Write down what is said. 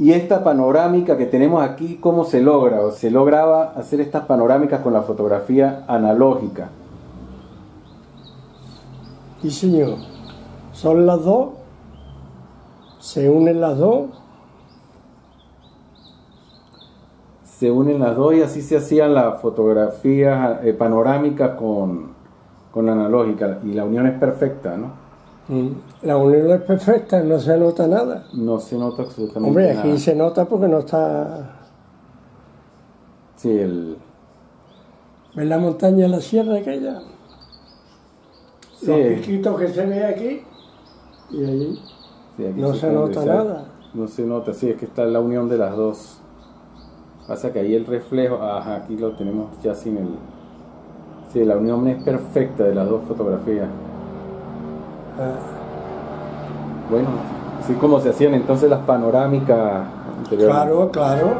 Y esta panorámica que tenemos aquí, ¿cómo se logra? ¿O se lograba hacer estas panorámicas con la fotografía analógica? Sí, señor. Son las dos, se unen las dos. Se unen las dos y así se hacían las fotografías eh, panorámicas con, con analógica. Y la unión es perfecta, ¿no? Mm. La unión es perfecta, no se nota nada. No se nota absolutamente Hombre, nada. aquí se nota porque no está. Sí, el... ¿Ves la montaña, la sierra aquella? Sí. Los piquitos que se ve aquí y allí. sí, aquí No se nota nada. No se nota, sí, es que está la unión de las dos. Pasa que ahí el reflejo, ajá, aquí lo tenemos ya sin el... Sí, la unión es perfecta de las dos fotografías. Bueno, así como se hacían entonces las panorámicas claro, claro.